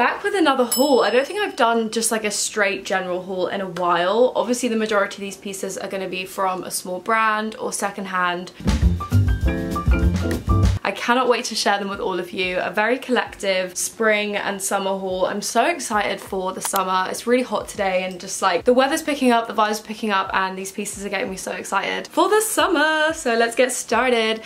Back with another haul. I don't think I've done just like a straight general haul in a while. Obviously the majority of these pieces are going to be from a small brand or secondhand. I cannot wait to share them with all of you. A very collective spring and summer haul. I'm so excited for the summer. It's really hot today and just like the weather's picking up, the vibes picking up and these pieces are getting me so excited for the summer. So let's get started.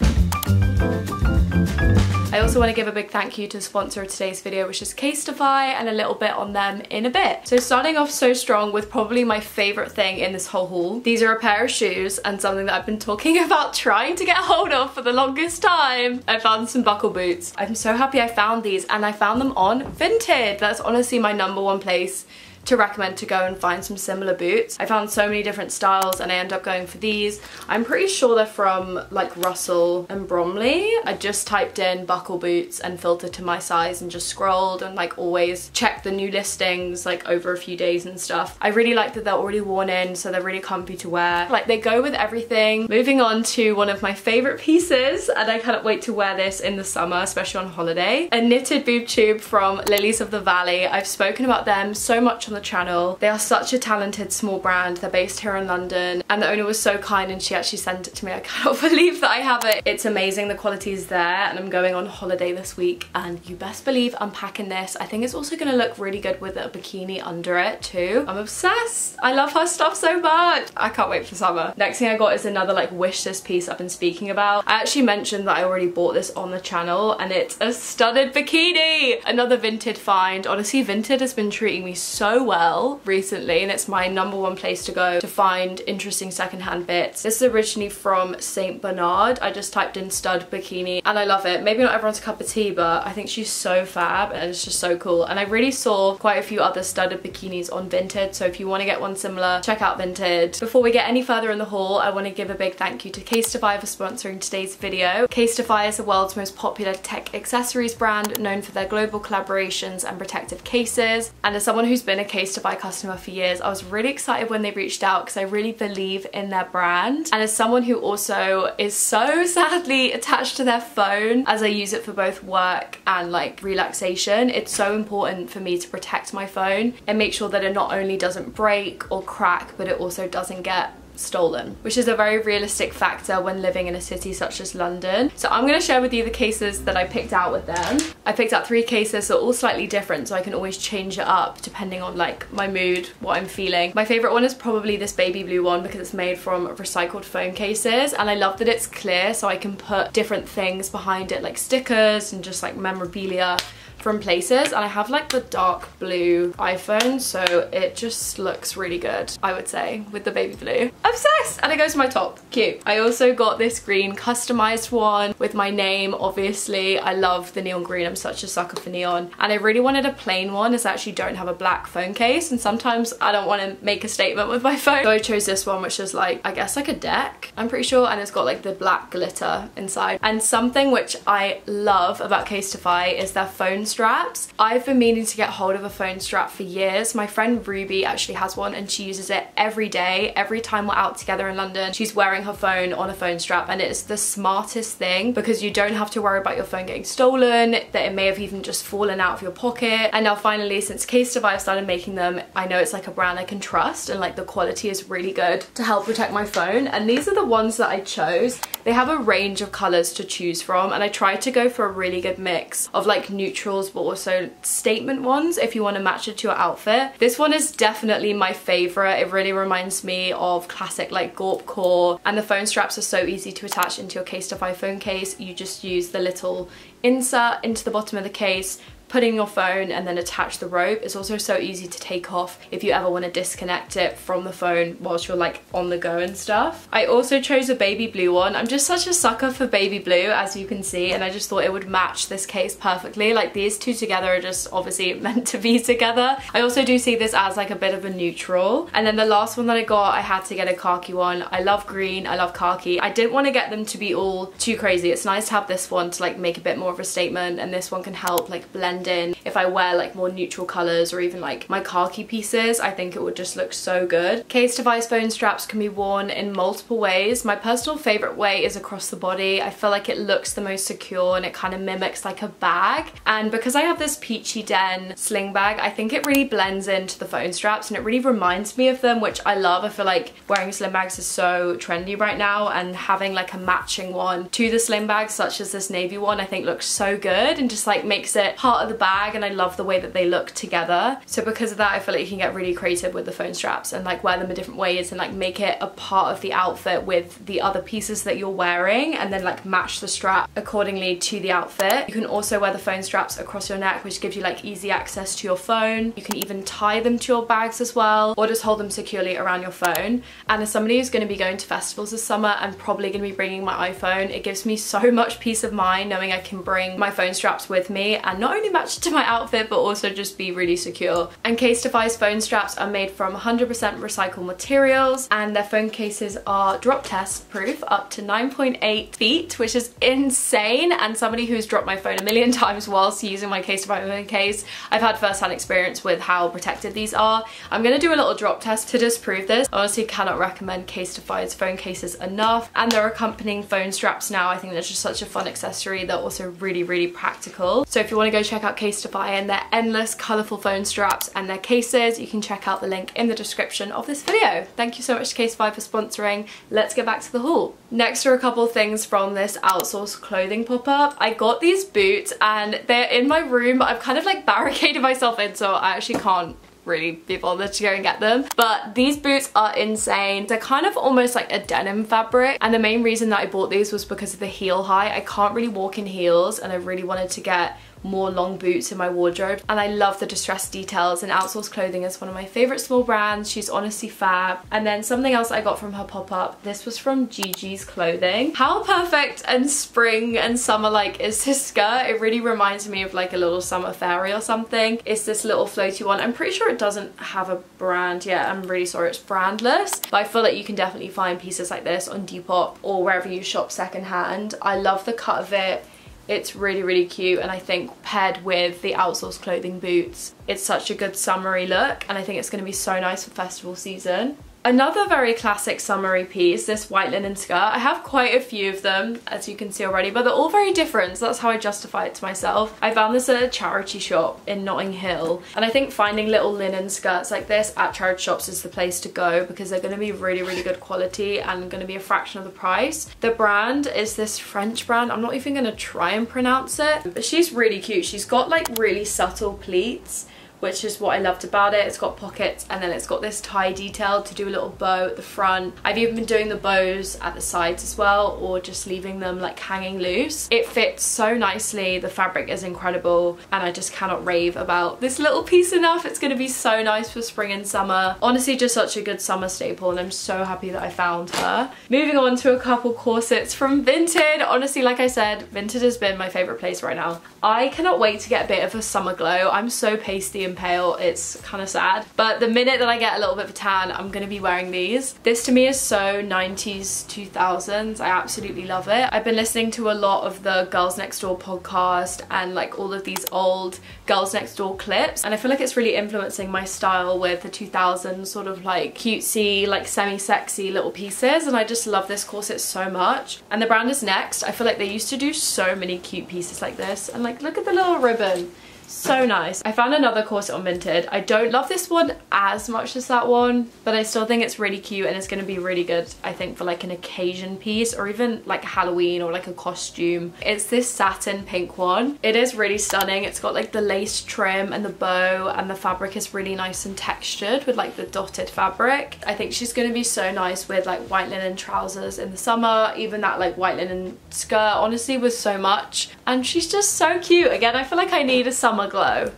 I also want to give a big thank you to the sponsor of today's video which is Casetify and a little bit on them in a bit. So starting off so strong with probably my favourite thing in this whole haul. These are a pair of shoes and something that I've been talking about trying to get hold of for the longest time. I found some buckle boots. I'm so happy I found these and I found them on Vinted. That's honestly my number one place to recommend to go and find some similar boots. I found so many different styles and I ended up going for these. I'm pretty sure they're from like Russell and Bromley. I just typed in buckle boots and filtered to my size and just scrolled and like always checked the new listings like over a few days and stuff. I really like that they're already worn in so they're really comfy to wear. Like they go with everything. Moving on to one of my favorite pieces and I cannot wait to wear this in the summer especially on holiday. A knitted boob tube from Lilies of the Valley. I've spoken about them so much on the channel. They are such a talented small brand. They're based here in London and the owner was so kind and she actually sent it to me. I cannot believe that I have it. It's amazing. The quality is there and I'm going on holiday this week and you best believe I'm packing this. I think it's also going to look really good with a bikini under it too. I'm obsessed. I love her stuff so much. I can't wait for summer. Next thing I got is another like wish list piece I've been speaking about. I actually mentioned that I already bought this on the channel and it's a studded bikini. Another Vinted find. Honestly, Vinted has been treating me so well recently and it's my number one place to go to find interesting secondhand bits. This is originally from St. Bernard. I just typed in stud bikini and I love it. Maybe not everyone's cup of tea but I think she's so fab and it's just so cool and I really saw quite a few other studded bikinis on Vinted so if you want to get one similar check out Vinted. Before we get any further in the haul I want to give a big thank you to Casetify for sponsoring today's video. Casetify is the world's most popular tech accessories brand known for their global collaborations and protective cases and as someone who's been a Casetify customer for years I was really excited when they reached out because I really believe in their brand. And as someone who also is so sadly attached to their phone as I use it for both work and like relaxation it's so important for me to protect my phone and make sure that it not only doesn't break or crack but it also doesn't get stolen, which is a very realistic factor when living in a city such as London. So I'm going to share with you the cases that I picked out with them. I picked out three cases, so all slightly different, so I can always change it up depending on like my mood, what I'm feeling. My favourite one is probably this baby blue one because it's made from recycled phone cases and I love that it's clear so I can put different things behind it like stickers and just like memorabilia from places and I have like the dark blue iPhone so it just looks really good I would say with the baby blue. Obsessed! And it goes to my top. Cute. I also got this green customized one with my name obviously. I love the neon green. I'm such a sucker for neon and I really wanted a plain one as I actually don't have a black phone case and sometimes I don't want to make a statement with my phone. So I chose this one which is like I guess like a deck I'm pretty sure and it's got like the black glitter inside and something which I love about Casetify is their phone straps. I've been meaning to get hold of a phone strap for years. My friend Ruby actually has one and she uses it every day. Every time we're out together in London, she's wearing her phone on a phone strap and it's the smartest thing because you don't have to worry about your phone getting stolen, that it may have even just fallen out of your pocket. And now finally, since Casetify started making them, I know it's like a brand I can trust and like the quality is really good to help protect my phone. And these are the ones that I chose. They have a range of colors to choose from and I tried to go for a really good mix of like neutrals but also statement ones if you want to match it to your outfit. This one is definitely my favorite. It really reminds me of classic like Gorp core and the phone straps are so easy to attach into your case. Casetify phone case. You just use the little insert into the bottom of the case, put in your phone and then attach the rope. It's also so easy to take off if you ever want to disconnect it from the phone whilst you're like on the go and stuff. I also chose a baby blue one. I'm just such a sucker for baby blue as you can see and I just thought it would match this case perfectly. Like these two together are just obviously meant to be together. I also do see this as like a bit of a neutral. And then the last one that I got, I had to get a khaki one. I love green, I love khaki. I didn't want to get them to be all too crazy. It's nice to have this one to like make a bit more of a statement and this one can help like blend blend in. If I wear like more neutral colors or even like my khaki pieces, I think it would just look so good. Casetify phone straps can be worn in multiple ways. My personal favorite way is across the body. I feel like it looks the most secure and it kind of mimics like a bag. And because I have this Peachy Den sling bag, I think it really blends into the phone straps and it really reminds me of them, which I love. I feel like wearing sling bags is so trendy right now and having like a matching one to the sling bag, such as this navy one, I think looks so good and just like makes it part of the bag and I love the way that they look together. So because of that, I feel like you can get really creative with the phone straps and like wear them in different ways and like make it a part of the outfit with the other pieces that you're wearing and then like match the strap accordingly to the outfit. You can also wear the phone straps across your neck, which gives you like easy access to your phone. You can even tie them to your bags as well or just hold them securely around your phone. And as somebody who's going to be going to festivals this summer and probably going to be bringing my iPhone, it gives me so much peace of mind knowing I can bring my phone straps with me and not only match to my outfit but also just be really secure. And Casetify's phone straps are made from 100% recycled materials and their phone cases are drop test proof up to 9.8 feet which is insane and somebody who's dropped my phone a million times whilst using my Casetify phone case I've had first-hand experience with how protected these are. I'm going to do a little drop test to disprove this. Honestly cannot recommend Casetify's phone cases enough and their accompanying phone straps now I think they're just such a fun accessory they're also really really practical so if you want to go check out Casetify and their endless colourful phone straps and their cases you can check out the link in the description of this video. Thank you so much to Casetify for sponsoring. Let's get back to the haul. Next are a couple things from this outsourced clothing pop-up. I got these boots and they're in my room but I've kind of like barricaded myself in so I actually can't really be bothered to go and get them. But these boots are insane. They're kind of almost like a denim fabric. And the main reason that I bought these was because of the heel height. I can't really walk in heels and I really wanted to get more long boots in my wardrobe. And I love the distressed details and outsourced clothing is one of my favorite small brands. She's honestly fab. And then something else I got from her pop-up this was from Gigi's clothing. How perfect and spring and summer like is this skirt? It really reminds me of like a little summer fairy or something. It's this little floaty one. I'm pretty sure it doesn't have a brand yet. I'm really sorry it's brandless. But I feel like you can definitely find pieces like this on Depop or wherever you shop secondhand. I love the cut of it it's really, really cute and I think paired with the outsourced clothing boots, it's such a good summery look and I think it's going to be so nice for festival season. Another very classic summery piece, this white linen skirt. I have quite a few of them, as you can see already, but they're all very different, so that's how I justify it to myself. I found this at a charity shop in Notting Hill, and I think finding little linen skirts like this at charity shops is the place to go because they're going to be really, really good quality and going to be a fraction of the price. The brand is this French brand. I'm not even going to try and pronounce it, but she's really cute. She's got like really subtle pleats which is what I loved about it. It's got pockets and then it's got this tie detail to do a little bow at the front. I've even been doing the bows at the sides as well or just leaving them like hanging loose. It fits so nicely, the fabric is incredible and I just cannot rave about this little piece enough. It's going to be so nice for spring and summer. Honestly just such a good summer staple and I'm so happy that I found her. Moving on to a couple corsets from Vinted. Honestly like I said, Vinted has been my favourite place right now. I cannot wait to get a bit of a summer glow. I'm so pasty and pale it's kind of sad. But the minute that I get a little bit of a tan I'm gonna be wearing these. This to me is so 90s 2000s I absolutely love it. I've been listening to a lot of the Girls Next Door podcast and like all of these old Girls Next Door clips. And I feel like it's really influencing my style with the 2000s sort of like cutesy like semi-sexy little pieces. And I just love this corset so much. And the brand is Next. I feel like they used to do so many cute pieces like this. And like look at the little ribbon so nice. I found another corset on Vinted. I don't love this one as much as that one, but I still think it's really cute and it's going to be really good, I think, for like an occasion piece or even like Halloween or like a costume. It's this satin pink one. It is really stunning. It's got like the lace trim and the bow and the fabric is really nice and textured with like the dotted fabric. I think she's going to be so nice with like white linen trousers in the summer. Even that like white linen skirt honestly was so much. And she's just so cute. Again, I feel like I need a summer summer glow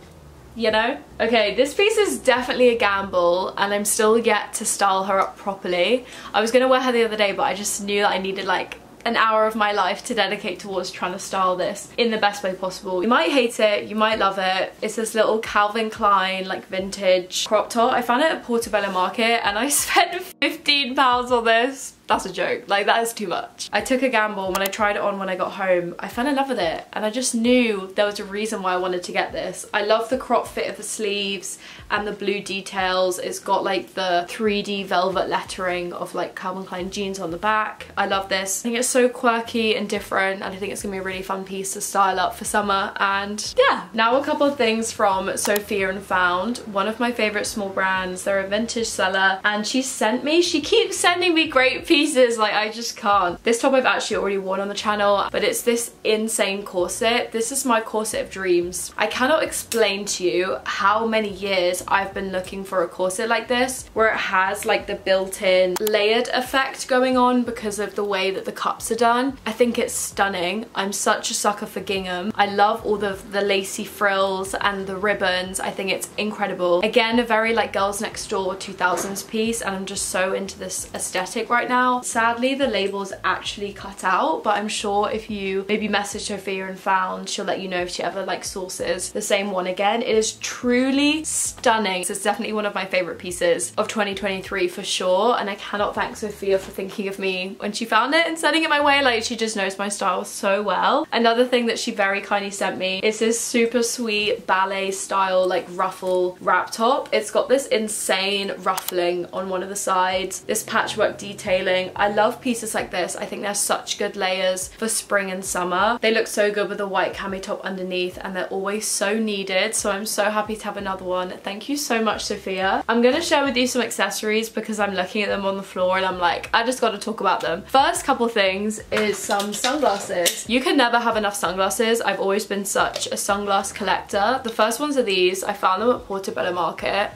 you know? Okay, this piece is definitely a gamble and I'm still yet to style her up properly. I was gonna wear her the other day but I just knew that I needed like an hour of my life to dedicate towards trying to style this in the best way possible. You might hate it, you might love it. It's this little Calvin Klein like vintage crop top. I found it at Portobello Market and I spent 15 pounds on this That's a joke. Like that is too much. I took a gamble when I tried it on when I got home. I fell in love with it and I just knew there was a reason why I wanted to get this. I love the crop fit of the sleeves and the blue details. It's got like the 3D velvet lettering of like Calvin Klein jeans on the back. I love this. I think it's so quirky and different and I think it's gonna be a really fun piece to style up for summer and yeah. Now a couple of things from Sophia and Found. One of my favorite small brands. They're a vintage seller and she sent me, she keeps sending me great pieces pieces like I just can't. This top I've actually already worn on the channel but it's this insane corset. This is my corset of dreams. I cannot explain to you how many years I've been looking for a corset like this where it has like the built-in layered effect going on because of the way that the cups are done. I think it's stunning. I'm such a sucker for gingham. I love all the, the lacy frills and the ribbons. I think it's incredible. Again, a very like Girls Next Door 2000s piece and I'm just so into this aesthetic right now now. Sadly, the label's actually cut out, but I'm sure if you maybe message Sophia and found, she'll let you know if she ever like sources the same one again. It is truly stunning. So It's definitely one of my favorite pieces of 2023 for sure. And I cannot thank Sophia for thinking of me when she found it and sending it my way. Like she just knows my style so well. Another thing that she very kindly sent me is this super sweet ballet style like ruffle wrap top. It's got this insane ruffling on one of the sides, this patchwork detailing I love pieces like this. I think they're such good layers for spring and summer. They look so good with a white cami top underneath and they're always so needed. So I'm so happy to have another one. Thank you so much, Sophia. I'm gonna share with you some accessories because I'm looking at them on the floor and I'm like, I just gotta talk about them. First couple things is some sunglasses. You can never have enough sunglasses. I've always been such a sunglass collector. The first ones are these. I found them at Portobello Market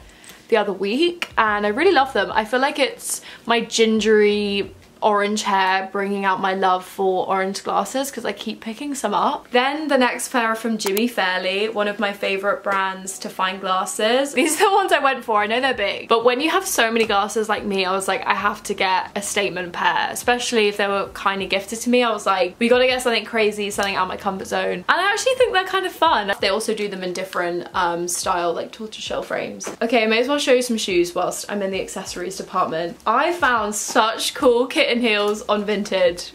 the other week and I really love them. I feel like it's my gingery orange hair bringing out my love for orange glasses because I keep picking some up. Then the next pair are from Jimmy Fairly, one of my favourite brands to find glasses. These are the ones I went for, I know they're big. But when you have so many glasses like me, I was like, I have to get a statement pair, especially if they were kindly gifted to me. I was like, we gotta get something crazy, something out my comfort zone. And I actually think they're kind of fun. They also do them in different um, style, like tortoiseshell frames. Okay, I may as well show you some shoes whilst I'm in the accessories department. I found such cool kitten kitten heels on Vinted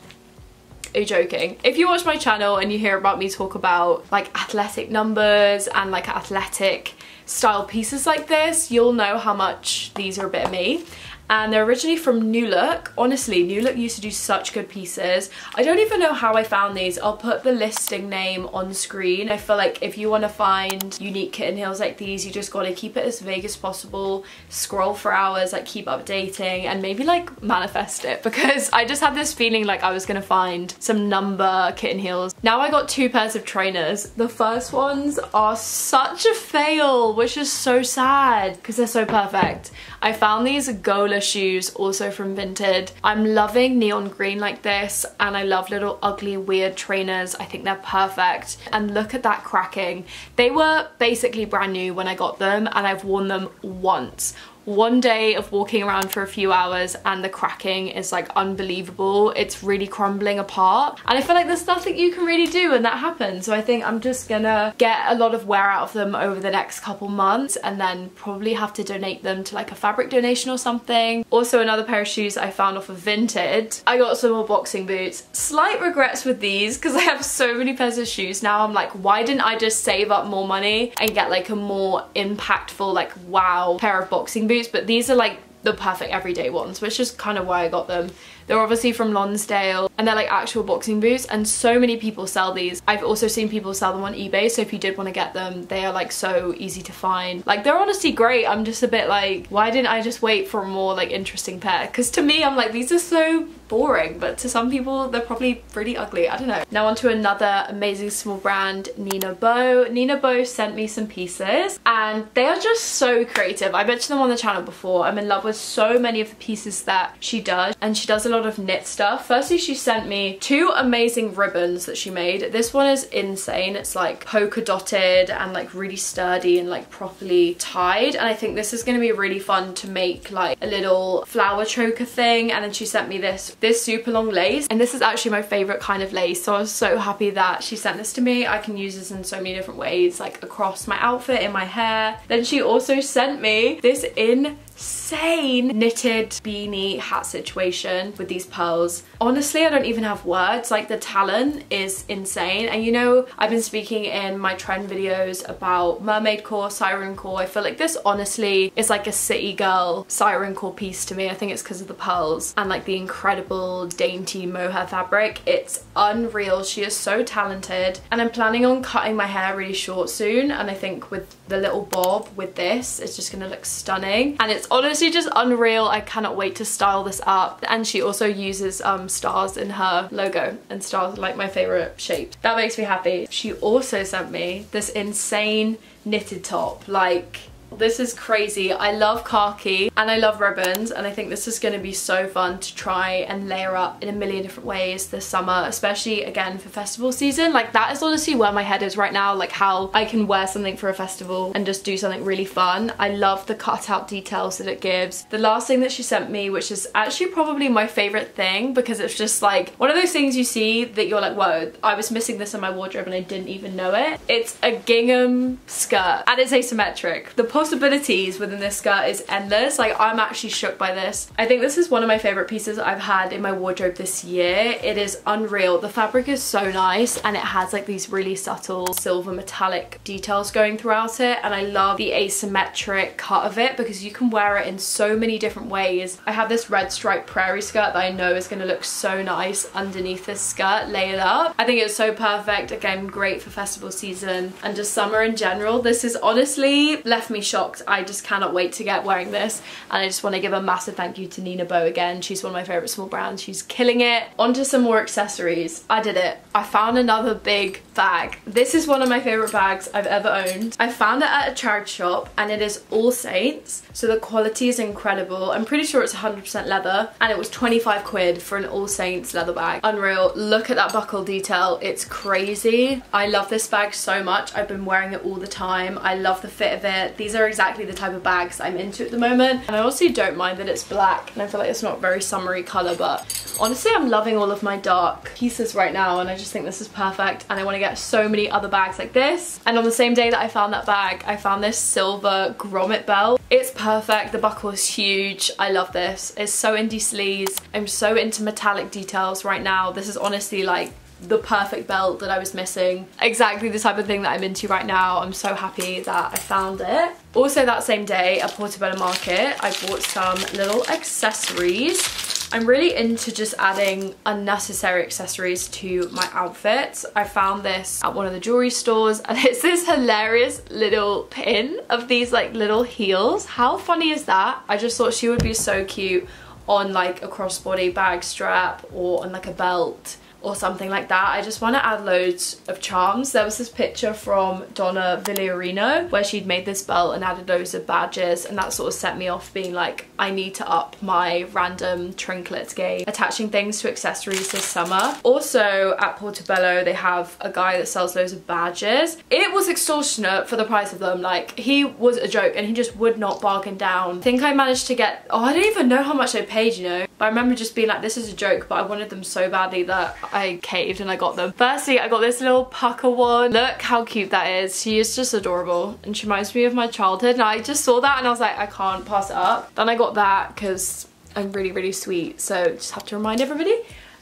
are you joking? If you watch my channel and you hear about me talk about like athletic numbers and like athletic style pieces like this, you'll know how much these are a bit of me and they're originally from New Look. Honestly, New Look used to do such good pieces. I don't even know how I found these. I'll put the listing name on screen. I feel like if you want to find unique kitten heels like these, you just got to keep it as vague as possible, scroll for hours, like keep updating and maybe like manifest it because I just had this feeling like I was going to find some number kitten heels. Now I got two pairs of trainers. The first ones are such a fail, which is so sad because they're so perfect. I found these Gola shoes also from Vinted. I'm loving neon green like this and I love little ugly weird trainers. I think they're perfect. And look at that cracking. They were basically brand new when I got them and I've worn them once one day of walking around for a few hours and the cracking is like unbelievable. It's really crumbling apart. And I feel like there's nothing you can really do when that happens. So I think I'm just gonna get a lot of wear out of them over the next couple months and then probably have to donate them to like a fabric donation or something. Also another pair of shoes I found off of Vinted. I got some more boxing boots. Slight regrets with these because I have so many pairs of shoes now. I'm like, why didn't I just save up more money and get like a more impactful, like wow pair of boxing boots boots, but these are like the perfect everyday ones, which is kind of why I got them. They're obviously from Lonsdale and they're like actual boxing boots and so many people sell these. I've also seen people sell them on eBay so if you did want to get them they are like so easy to find. Like they're honestly great. I'm just a bit like why didn't I just wait for a more like interesting pair? Because to me I'm like these are so boring but to some people they're probably pretty ugly. I don't know. Now on to another amazing small brand Nina Bow. Nina Bow sent me some pieces and they are just so creative. I mentioned them on the channel before. I'm in love with so many of the pieces that she does and she does a lot of knit stuff. Firstly she sent me two amazing ribbons that she made. This one is insane. It's like polka dotted and like really sturdy and like properly tied and I think this is going to be really fun to make like a little flower choker thing. And then she sent me this this super long lace and this is actually my favorite kind of lace. So I was so happy that she sent this to me. I can use this in so many different ways like across my outfit in my hair. Then she also sent me this in insane knitted beanie hat situation with these pearls. Honestly, I don't even have words. Like the talent is insane. And you know, I've been speaking in my trend videos about mermaid core, siren core. I feel like this honestly is like a city girl siren core piece to me. I think it's because of the pearls and like the incredible dainty mohair fabric. It's unreal. She is so talented and I'm planning on cutting my hair really short soon and I think with the little bob with this it's just gonna look stunning and it's honestly just unreal. I cannot wait to style this up and she also uses um, stars in her logo and stars like my favorite shape. That makes me happy. She also sent me this insane knitted top like this is crazy. I love khaki and I love ribbons and I think this is going to be so fun to try and layer up in a million different ways this summer, especially again for festival season. Like that is honestly where my head is right now, like how I can wear something for a festival and just do something really fun. I love the cutout details that it gives. The last thing that she sent me, which is actually probably my favorite thing because it's just like one of those things you see that you're like, whoa, I was missing this in my wardrobe and I didn't even know it. It's a gingham skirt and it's asymmetric. The possibilities within this skirt is endless. Like I'm actually shook by this. I think this is one of my favorite pieces I've had in my wardrobe this year. It is unreal. The fabric is so nice and it has like these really subtle silver metallic details going throughout it and I love the asymmetric cut of it because you can wear it in so many different ways. I have this red striped prairie skirt that I know is going to look so nice underneath this skirt layered up. I think it's so perfect. Again, great for festival season and just summer in general. This has honestly left me shocked. I just cannot wait to get wearing this and I just want to give a massive thank you to Nina Bow again. She's one of my favourite small brands. She's killing it. Onto some more accessories. I did it. I found another big bag. This is one of my favourite bags I've ever owned. I found it at a charity shop and it is All Saints. So the quality is incredible. I'm pretty sure it's 100% leather and it was 25 quid for an All Saints leather bag. Unreal. Look at that buckle detail. It's crazy. I love this bag so much. I've been wearing it all the time. I love the fit of it. These are exactly the type of bags I'm into at the moment. And I also don't mind that it's black and I feel like it's not very summery colour but honestly I'm loving all of my dark pieces right now and I just think this is perfect and I want to get so many other bags like this. And on the same day that I found that bag I found this silver grommet belt. It's perfect. The buckle is huge. I love this. It's so indie sleaze. I'm so into metallic details right now. This is honestly like the perfect belt that I was missing. Exactly the type of thing that I'm into right now. I'm so happy that I found it. Also that same day at Portobello Market, I bought some little accessories. I'm really into just adding unnecessary accessories to my outfits. I found this at one of the jewelry stores and it's this hilarious little pin of these like little heels. How funny is that? I just thought she would be so cute on like a crossbody bag strap or on like a belt or something like that. I just want to add loads of charms. There was this picture from Donna Villarino where she'd made this belt and added loads of badges and that sort of set me off being like I need to up my random trinkets game attaching things to accessories this summer. Also at Portobello they have a guy that sells loads of badges. It was extortionate for the price of them like he was a joke and he just would not bargain down. I think I managed to get oh I don't even know how much I paid you know but I remember just being like this is a joke but I wanted them so badly that I caved and I got them. Firstly, I got this little Pucca one. Look how cute that is. She is just adorable and she reminds me of my childhood and I just saw that and I was like, I can't pass it up. Then I got that because I'm really, really sweet. So just have to remind everybody.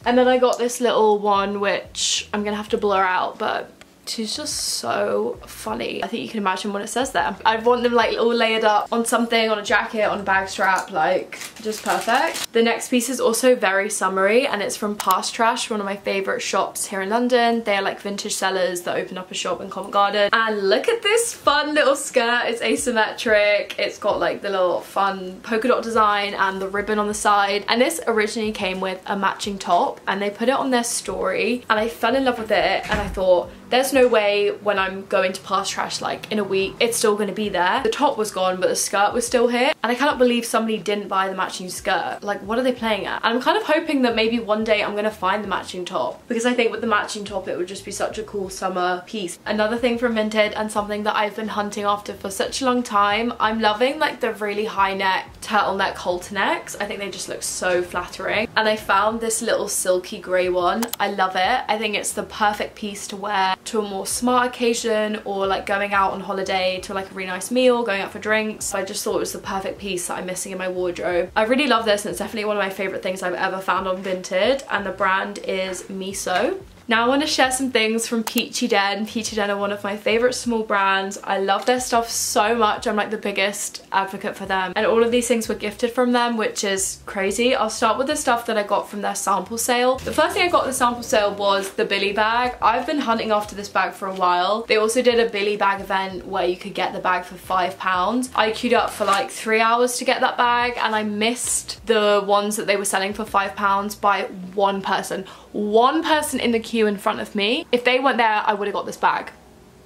And then I got this little one which I'm gonna have to blur out but She's just so funny. I think you can imagine what it says there. I'd want them like all layered up on something, on a jacket, on a bag strap, like just perfect. The next piece is also very summery and it's from Past Trash, one of my favourite shops here in London. They're like vintage sellers that open up a shop in Covent Garden. And look at this fun little skirt. It's asymmetric. It's got like the little fun polka dot design and the ribbon on the side. And this originally came with a matching top and they put it on their story and I fell in love with it and I thought there's no way when I'm going to pass Trash like in a week it's still going to be there. The top was gone but the skirt was still here and I cannot believe somebody didn't buy the matching skirt. Like what are they playing at? And I'm kind of hoping that maybe one day I'm going to find the matching top because I think with the matching top it would just be such a cool summer piece. Another thing from Vinted and something that I've been hunting after for such a long time, I'm loving like the really high neck turtleneck halter necks. I think they just look so flattering and I found this little silky grey one. I love it. I think it's the perfect piece to wear to a more smart occasion or like going out on holiday to like a really nice meal, going out for drinks. I just thought it was the perfect piece that I'm missing in my wardrobe. I really love this and it's definitely one of my favorite things I've ever found on Vinted and the brand is Miso. Now I want to share some things from Peachy Den. Peachy Den are one of my favourite small brands. I love their stuff so much. I'm like the biggest advocate for them. And all of these things were gifted from them, which is crazy. I'll start with the stuff that I got from their sample sale. The first thing I got the sample sale was the Billy bag. I've been hunting after this bag for a while. They also did a Billy bag event where you could get the bag for five pounds. I queued up for like three hours to get that bag and I missed the ones that they were selling for five pounds by one person. One person in the queue in front of me. If they weren't there, I would have got this bag.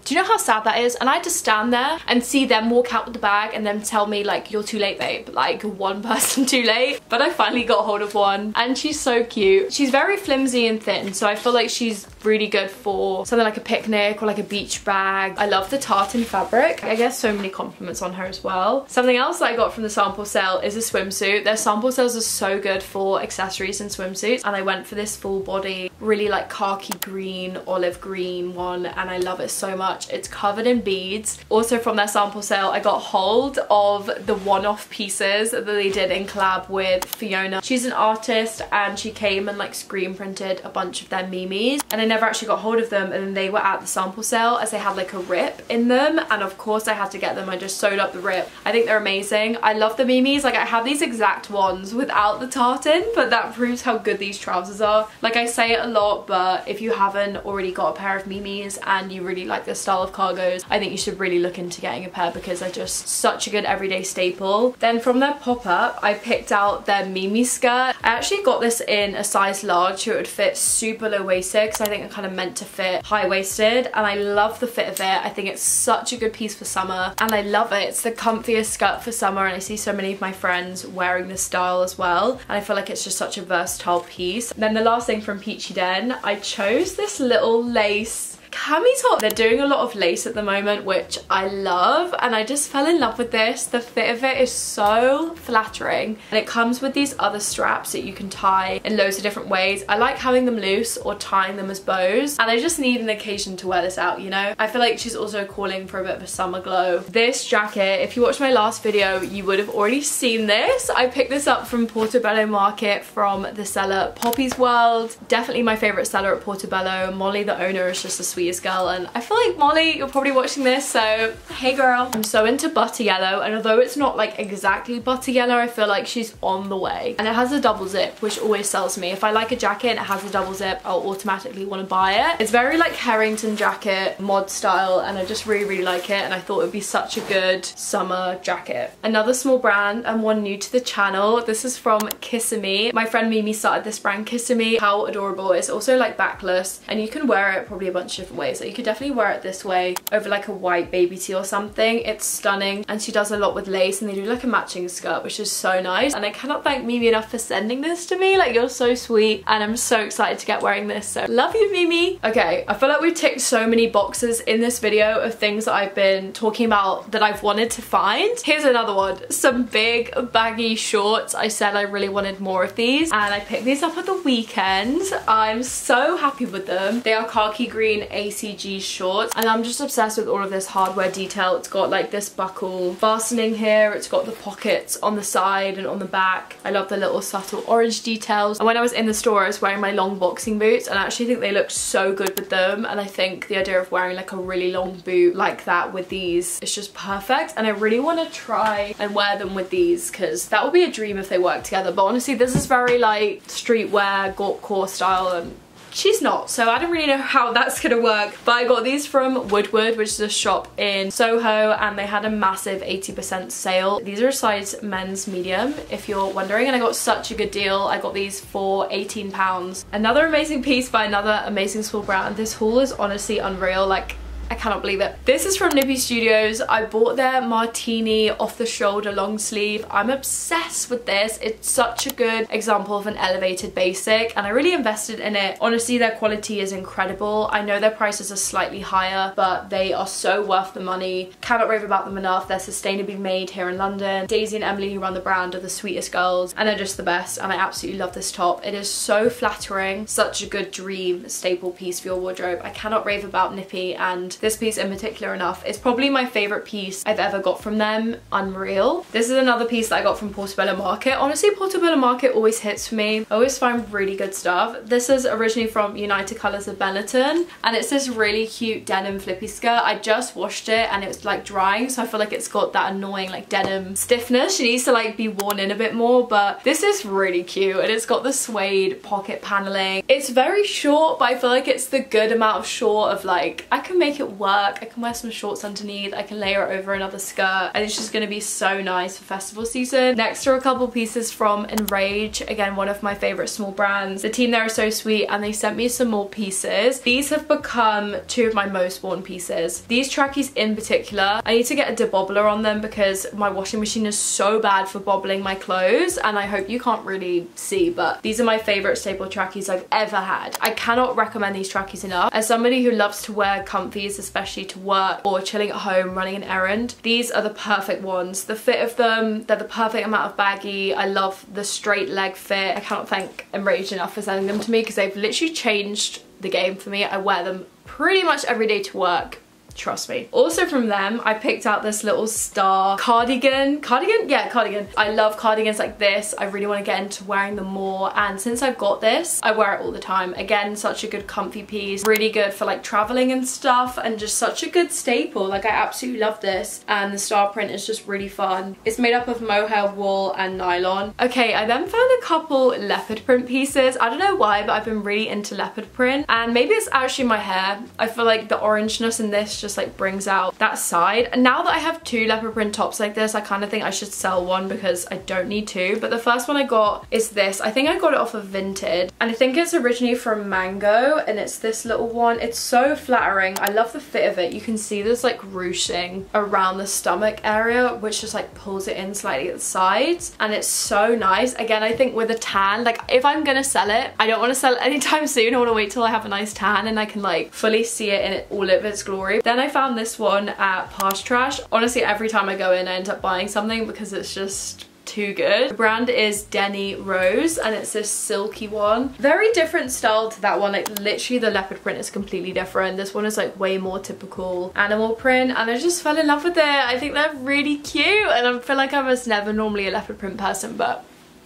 Do you know how sad that is? And I to stand there and see them walk out with the bag and then tell me like, you're too late, babe. Like one person too late. But I finally got hold of one and she's so cute. She's very flimsy and thin. So I feel like she's really good for something like a picnic or like a beach bag. I love the tartan fabric. I guess so many compliments on her as well. Something else that I got from the sample sale is a swimsuit. Their sample sales are so good for accessories and swimsuits and I went for this full body really like khaki green olive green one and I love it so much it's covered in beads. Also from their sample sale I got hold of the one-off pieces that they did in collab with Fiona. She's an artist and she came and like screen printed a bunch of their mimis and I never actually got hold of them and they were at the sample sale as they had like a rip in them and of course I had to get them. I just sewed up the rip. I think they're amazing. I love the mimis like I have these exact ones without the tartan but that proves how good these trousers are. Like I say it a lot but if you haven't already got a pair of Mimis and you really like this style of cargos I think you should really look into getting a pair because they're just such a good everyday staple. Then from their pop-up I picked out their Mimi skirt. I actually got this in a size large so it would fit super low waisted because I think it kind of meant to fit high waisted and I love the fit of it. I think it's such a good piece for summer and I love it. It's the comfiest skirt for summer and I see so many of my friends wearing this style as well and I feel like it's just such a versatile piece. Then the last thing from Peachy Den, I chose this little lace cami top. They're doing a lot of lace at the moment, which I love, and I just fell in love with this. The fit of it is so flattering, and it comes with these other straps that you can tie in loads of different ways. I like having them loose or tying them as bows, and I just need an occasion to wear this out, you know? I feel like she's also calling for a bit of a summer glow. This jacket, if you watched my last video, you would have already seen this. I picked this up from Portobello Market from the seller Poppy's World. Definitely my favorite seller at Portobello. Molly, the owner, is just a sweet sweetest girl and I feel like Molly, you're probably watching this so hey girl. I'm so into butter yellow and although it's not like exactly butter yellow I feel like she's on the way and it has a double zip which always sells me. If I like a jacket and it has a double zip I'll automatically want to buy it. It's very like Harrington jacket mod style and I just really really like it and I thought it would be such a good summer jacket. Another small brand and one new to the channel. This is from Kissimmee. My friend Mimi started this brand Kissimmee. How adorable. It's also like backless and you can wear it probably a bunch of different ways. Like you could definitely wear it this way over like a white baby tee or something. It's stunning and she does a lot with lace and they do like a matching skirt which is so nice and I cannot thank Mimi enough for sending this to me. Like you're so sweet and I'm so excited to get wearing this so love you Mimi. Okay I feel like we've ticked so many boxes in this video of things that I've been talking about that I've wanted to find. Here's another one. Some big baggy shorts. I said I really wanted more of these and I picked these up at the weekend. I'm so happy with them. They are khaki green ACG shorts and I'm just obsessed with all of this hardware detail. It's got like this buckle fastening here, it's got the pockets on the side and on the back. I love the little subtle orange details. And when I was in the store I was wearing my long boxing boots and I actually think they look so good with them and I think the idea of wearing like a really long boot like that with these is just perfect and I really want to try and wear them with these because that would be a dream if they work together but honestly this is very like streetwear, core style and she's not so I don't really know how that's gonna work but I got these from Woodward which is a shop in Soho and they had a massive 80% sale. These are a size men's medium if you're wondering and I got such a good deal. I got these for 18 pounds. Another amazing piece by another amazing small brand. This haul is honestly unreal like I cannot believe it. This is from Nippy Studios. I bought their Martini off the shoulder long sleeve. I'm obsessed with this. It's such a good example of an elevated basic and I really invested in it. Honestly, their quality is incredible. I know their prices are slightly higher, but they are so worth the money. Cannot rave about them enough. They're sustainably made here in London. Daisy and Emily who run the brand are the sweetest girls and they're just the best and I absolutely love this top. It is so flattering. Such a good dream staple piece for your wardrobe. I cannot rave about Nippy and this piece in particular enough. It's probably my favourite piece I've ever got from them. Unreal. This is another piece that I got from Portobello Market. Honestly, Portobello Market always hits for me. I always find really good stuff. This is originally from United Colours of Benetton and it's this really cute denim flippy skirt. I just washed it and it's like drying so I feel like it's got that annoying like denim stiffness. It needs to like be worn in a bit more but this is really cute and it's got the suede pocket paneling. It's very short but I feel like it's the good amount of short of like I can make it work. I can wear some shorts underneath. I can layer it over another skirt and it's just going to be so nice for festival season. Next are a couple pieces from Enrage. Again, one of my favorite small brands. The team there are so sweet and they sent me some more pieces. These have become two of my most worn pieces. These trackies in particular, I need to get a debobbler on them because my washing machine is so bad for bobbling my clothes and I hope you can't really see but these are my favorite staple trackies I've ever had. I cannot recommend these trackies enough. As somebody who loves to wear comfies especially to work or chilling at home running an errand, these are the perfect ones. The fit of them, they're the perfect amount of baggy. I love the straight leg fit. I cannot thank Enraged enough for sending them to me because they've literally changed the game for me. I wear them pretty much every day to work trust me. Also from them, I picked out this little star cardigan. Cardigan? Yeah, cardigan. I love cardigans like this. I really want to get into wearing them more. And since I've got this, I wear it all the time. Again, such a good comfy piece. Really good for like traveling and stuff and just such a good staple. Like I absolutely love this. And the star print is just really fun. It's made up of mohair, wool and nylon. Okay, I then found a couple leopard print pieces. I don't know why, but I've been really into leopard print. And maybe it's actually my hair. I feel like the orangeness in this just just like brings out that side. And now that I have two leopard print tops like this, I kind of think I should sell one because I don't need two. But the first one I got is this. I think I got it off of Vinted. And I think it's originally from Mango and it's this little one. It's so flattering. I love the fit of it. You can see there's like ruching around the stomach area, which just like pulls it in slightly at the sides. And it's so nice. Again, I think with a tan, like if I'm gonna sell it, I don't want to sell it anytime soon. I want to wait till I have a nice tan and I can like fully see it in all of its glory. Then I found this one at Parsh Trash. Honestly, every time I go in, I end up buying something because it's just too good. The brand is Denny Rose and it's this silky one. Very different style to that one. Like literally the leopard print is completely different. This one is like way more typical animal print and I just fell in love with it. I think they're really cute and I feel like I was never normally a leopard print person but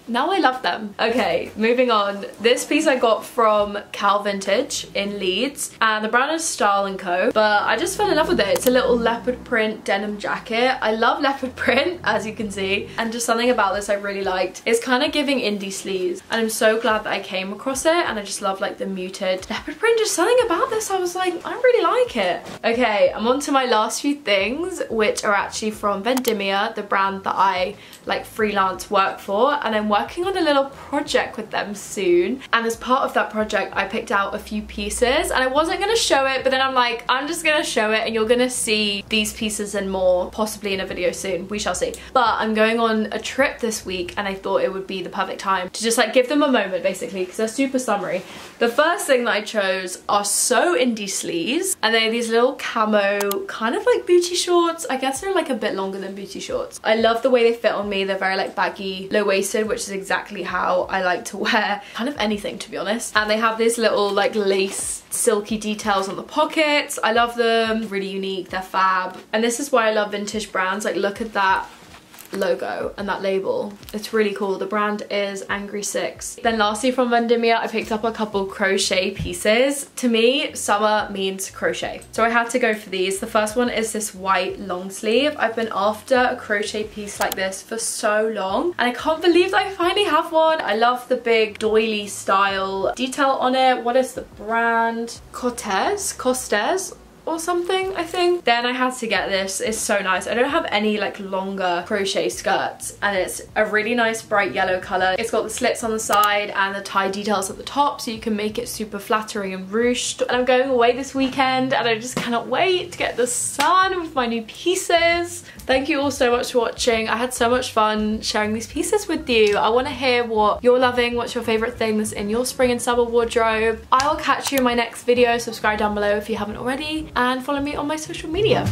now I love them. Okay, moving on. This piece I got from Cal Vintage in Leeds and the brand is Style & Co. But I just fell in love with it. It's a little leopard print denim jacket. I love leopard print as you can see and just something about this I really liked. It's kind of giving indie sleaze and I'm so glad that I came across it and I just love like the muted leopard print. Just something about this I was like I really like it. Okay, I'm on to my last few things which are actually from Vendimia, the brand that I like freelance work for and I'm working on a little project with them soon and as part of that project I picked out a few pieces and I wasn't to show it but then I'm like I'm just to show it and you're to see these pieces and more possibly in a video soon. We shall see. But I'm going on a trip this week and I thought it would be the perfect time to just like give them a moment basically because they're super summery. The first thing that I chose are so indie sleaze and they're these little camo kind of like booty shorts. I guess they're like a bit longer than booty shorts. I love the way they fit on me. They're very like baggy low-waisted which is exactly how I like to wear kind of anything to be honest. And they have this little like lace silky details on the pockets. I love them, really unique, they're fab. And this is why I love vintage brands, like look at that logo and that label. It's really cool. The brand is Angry Six. Then lastly from Vendimia, I picked up a couple crochet pieces. To me, summer means crochet. So I had to go for these. The first one is this white long sleeve. I've been after a crochet piece like this for so long and I can't believe that I finally have one. I love the big doily style detail on it. What is the brand? Cortez? Costes? Or something, I think. Then I had to get this. It's so nice. I don't have any like longer crochet skirts and it's a really nice bright yellow color. It's got the slits on the side and the tie details at the top so you can make it super flattering and ruched. And I'm going away this weekend and I just cannot wait to get the sun with my new pieces. Thank you all so much for watching. I had so much fun sharing these pieces with you. I want to hear what you're loving, what's your favorite thing that's in your spring and summer wardrobe. I will catch you in my next video. Subscribe down below if you haven't already and follow me on my social media.